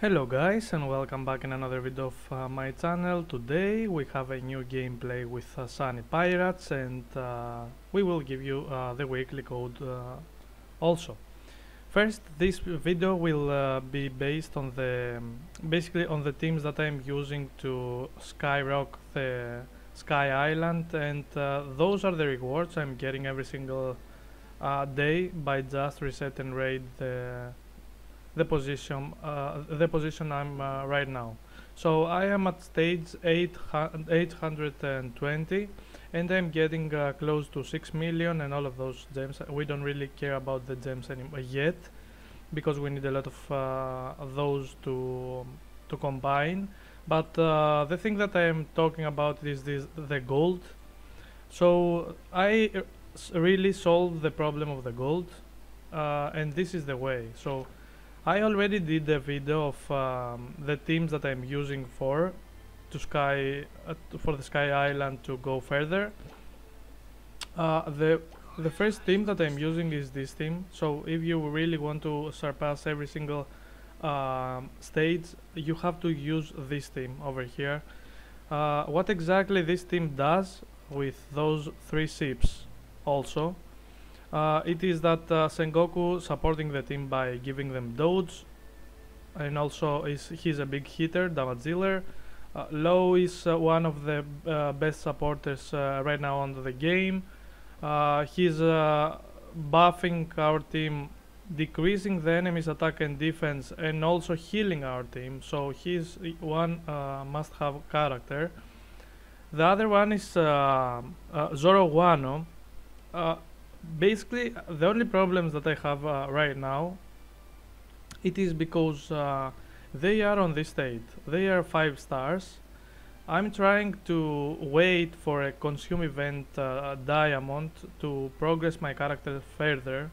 Hello guys and welcome back in another video of uh, my channel. Today we have a new gameplay with uh, Sunny Pirates and uh, we will give you uh, the weekly code uh, also. First this video will uh, be based on the basically on the teams that I'm using to skyrock the Sky Island and those are the rewards I'm getting every single day by just reset and raid the the position uh, the position I'm uh, right now. So I am at stage 820 and I'm getting uh, close to 6 million and all of those gems. We don't really care about the gems anymore yet because we need a lot of uh, those to to combine. But uh, the thing that I am talking about is this the gold. So I really solved the problem of the gold uh, and this is the way. So I already did a video of um, the teams that I'm using for to Sky uh, for the Sky Island to go further. Uh, the the first team that I'm using is this team. So if you really want to surpass every single um, stage, you have to use this team over here. Uh, what exactly this team does with those three ships also uh, it is that uh, Sengoku supporting the team by giving them dodge and also is he's a big hitter, damage dealer. Uh, Law is uh, one of the uh, best supporters uh, right now on the game. he's buffing our team, decreasing the enemy's attack and defense and also healing our team. So he's one must-have character. The other one is Zoro Wano basically the only problems that I have uh, right now it is because uh, they are on this state. They are five stars. I'm trying to wait for a consume event uh, diamond to progress my character further.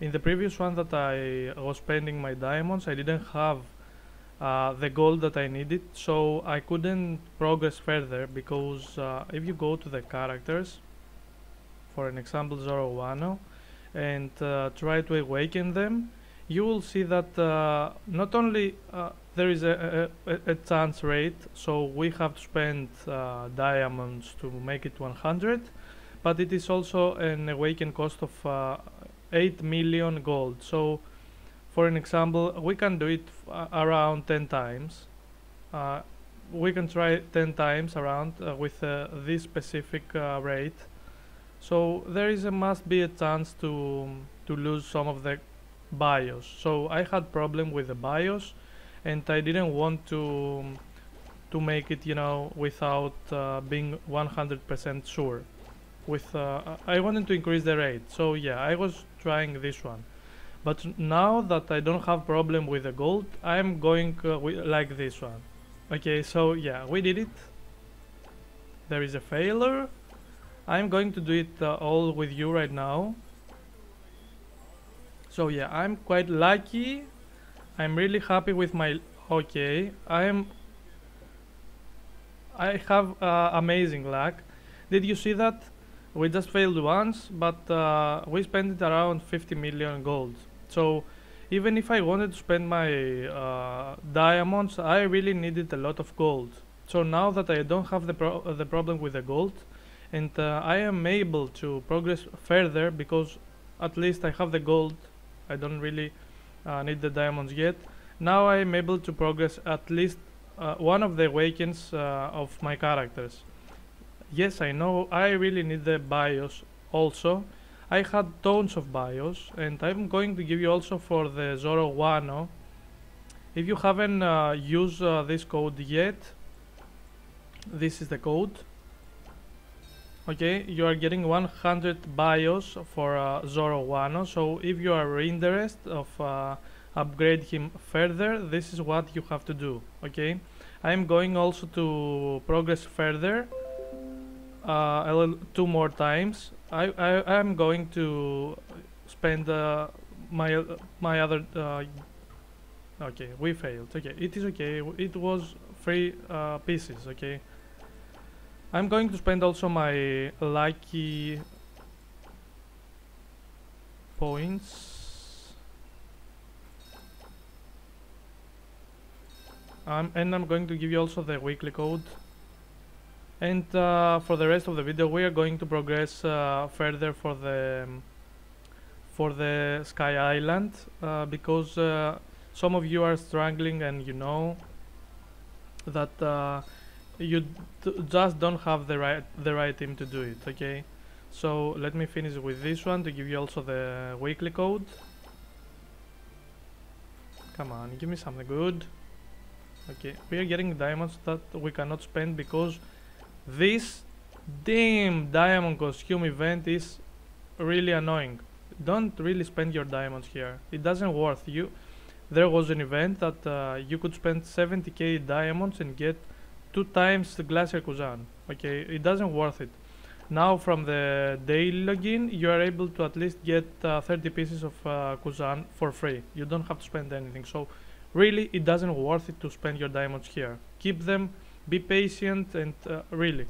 In the previous one that I was spending my diamonds I didn't have uh, the gold that I needed so I couldn't progress further because uh, if you go to the characters for an example Zoro Wano and uh, try to awaken them you will see that uh, not only uh, there is a, a, a, chance rate so we have to spend uh, diamonds to make it 100 but it is also an awaken cost of uh, 8 million gold. So for an example we can do it uh, around 10 times. We can try 10 times around with this specific rate so there is a must be a chance to to lose some of the BIOS. So I had problem with the BIOS and I didn't want to to make it you know without uh, being 100% sure with uh, I wanted to increase the rate. So yeah I was trying this one. But now that I don't have problem with the gold I'm going uh, like this one. Okay so yeah we did it. There is a failure I'm going to do it uh, all with you right now. So yeah I'm quite lucky. I'm really happy with my okay I'm I have uh, amazing luck. Did you see that? We just failed once but uh, we spent around 50 million gold. So even if I wanted to spend my uh, diamonds I really needed a lot of gold. So now that I don't have the, pro the problem with the gold and uh, I am able to progress further because at least I have the gold. I don't really uh, need the diamonds yet. Now I am able to progress at least uh, one of the awakens uh, of my characters. Yes I know. I really need the BIOS also. I had tons of BIOS and I'm going to give you also for the Zoro Wano. If you haven't uh, used uh, this code yet this is the code okay you are getting 100 bios for uh, Zoro Wano so if you are interested of uh, upgrade him further this is what you have to do okay? I'm going also to progress further uh, a little, two more times. I, I am going to spend uh, my my other uh, okay we failed. Okay it is okay. It was three uh, pieces okay I'm going to spend also my lucky points. Um, and I'm going to give you also the weekly code. And uh, for the rest of the video we are going to progress uh, further for the um, for the Sky Island uh, because uh, some of you are struggling and you know that uh, you just don't have the right the right team to do it okay? So let me finish with this one to give you also the weekly code. Come on give me something good. Okay we are getting diamonds that we cannot spend because this damn diamond costume event is really annoying. Don't really spend your diamonds here. It doesn't worth you. There was an event that uh, you could spend 70k diamonds and get two times the glacier Kuzan. Okay it doesn't worth it. Now from the daily login you are able to at least get uh, 30 pieces of uh, Kuzan for free. You don't have to spend anything. So really it doesn't worth it to spend your diamonds here. Keep them be patient and uh, really.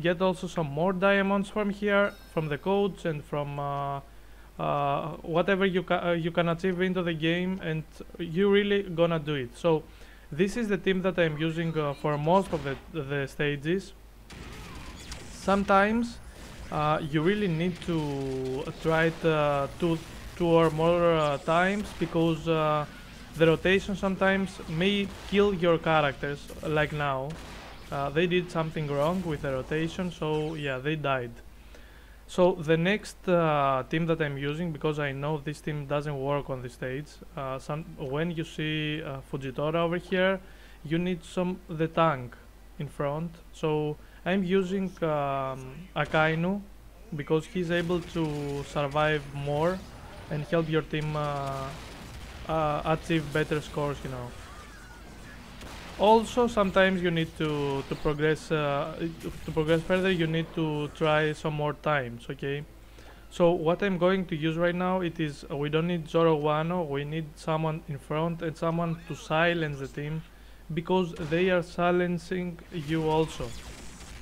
Get also some more diamonds from here from the codes and from uh, uh, whatever you, ca uh, you can achieve into the game and you really gonna do it. So this is the team that I'm using uh, for most of the, the stages. Sometimes uh, you really need to try it two, two or more times because the rotation sometimes may kill your characters like now. Uh, they did something wrong with the rotation so yeah they died so the next uh, team that I'm using because I know this team doesn't work on the stage uh, some when you see uh, Fujitora over here you need some the tank in front. So I'm using um, Akainu because he's able to survive more and help your team uh, uh, achieve better scores you know also sometimes you need to to progress uh, to progress further you need to try some more times okay? So what I'm going to use right now it is we don't need Zoro Wano we need someone in front and someone to silence the team because they are silencing you also.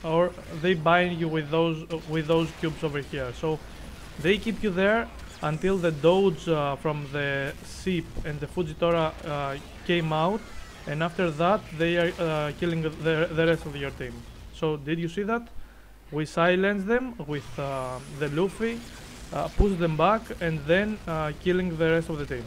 Or they bind you with those uh, with those cubes over here. So they keep you there until the Doge uh, from the ship and the Fujitora uh, came out and after that they are uh, killing the, the rest of your team. So did you see that? We silence them with uh, the Luffy, uh, push them back and then uh, killing the rest of the team.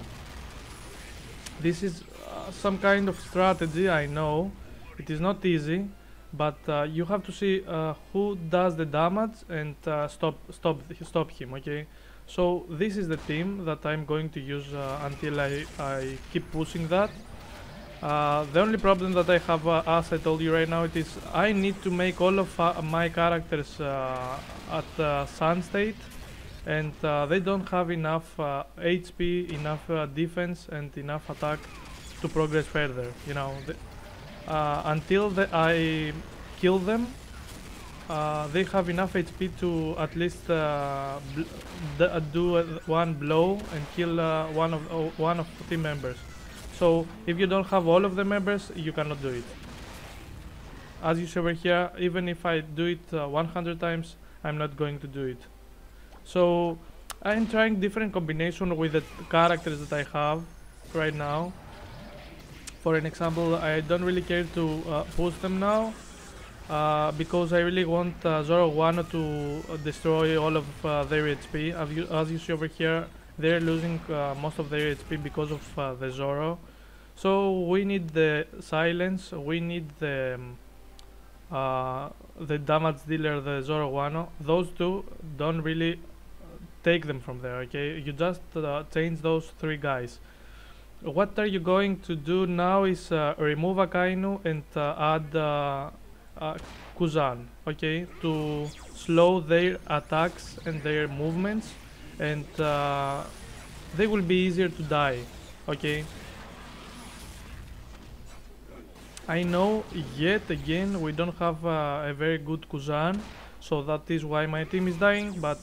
This is some kind of strategy, I know. It is not easy, but you have to see who does the damage and stop, stop, stop him, okay? So this is the team that I'm going to use uh, until I, I keep pushing that. Uh, the only problem that I have, uh, as I told you right now, it is I need to make all of uh, my characters uh, at uh, Sun State and they don't have enough HP, enough defense and enough attack to progress further, you know. The, until the, I kill them, they have enough HP to at least do one blow and kill one of one of the team members. So if you don't have all of the members, you cannot do it. As you see over here, even if I do it 100 times, I'm not going to do it. So I'm trying different combination with the characters that I have right now. For an example, I don't really care to push them now uh, because I really want uh, Zoro Wano to uh, destroy all of uh, their HP. As you, as you, see over here, they're losing uh, most of their HP because of uh, the Zoro. So we need the silence, we need the um, the damage dealer, the Zoro Wano. Those two don't really take them from there, okay? You just change those three guys. What are you going to do now is remove Akainu and add uh, Kuzan, okay, to slow their attacks and their movements, and uh, they will be easier to die, okay. I know yet again we don't have uh, a very good Kuzan, so that is why my team is dying, but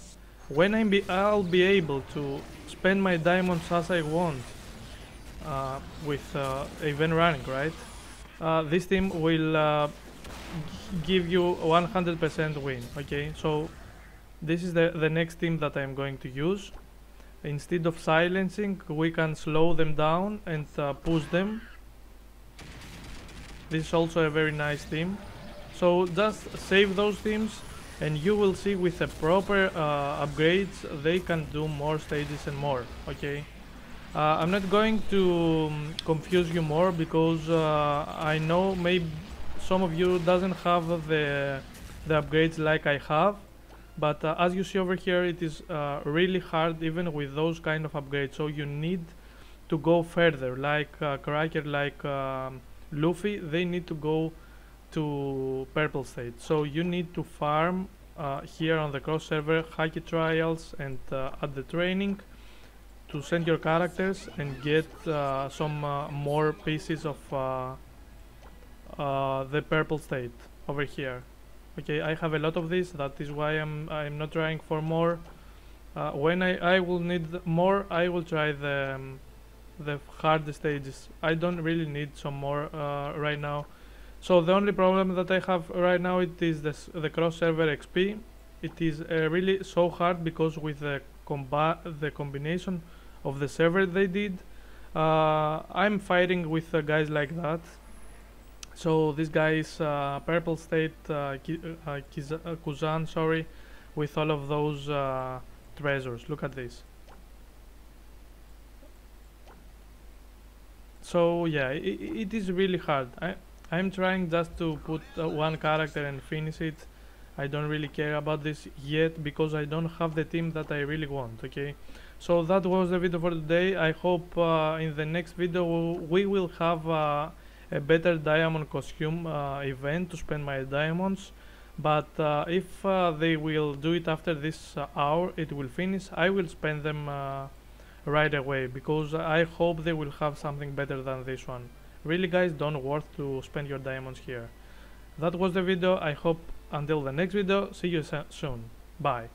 when I be I'll be able to spend my diamonds as I want uh, with uh, event running, right? Uh, this team will uh, give you 100% win okay? So this is the the next team that I'm going to use. Instead of silencing we can slow them down and uh, push them this is also a very nice theme. So just save those themes and you will see with the proper uh, upgrades they can do more stages and more okay? Uh, I'm not going to um, confuse you more because uh, I know maybe some of you doesn't have the the upgrades like I have but uh, as you see over here it is uh, really hard even with those kind of upgrades. So you need to go further like uh, Cracker like um, Luffy they need to go to purple state. So you need to farm uh, here on the cross server Haki trials and uh, at the training to send your characters and get uh, some uh, more pieces of uh, uh, the purple state over here. Okay I have a lot of this that is why I'm I'm not trying for more. When I, I will need more I will try the um, the hard stages I don't really need some more right now so the only problem that I have right now it is this, the cross server XP. It is uh, really so hard because with the the combination of the server they did, uh, I'm fighting with uh, guys like that. So this guy is uh, Purple State uh, uh, Kuzan, sorry, with all of those treasures. Look at this. So yeah, it, it is really hard. I, I'm trying just to put uh, one character and finish it. I don't really care about this yet because I don't have the team that I really want, okay? So that was the video for today. I hope uh, in the next video we will have uh, a better diamond costume uh, event to spend my diamonds. But uh, if uh, they will do it after this hour, it will finish, I will spend them right away because I hope they will have something better than this one. Really guys don't worth to spend your diamonds here. That was the video. I hope until the next video see you soon. Bye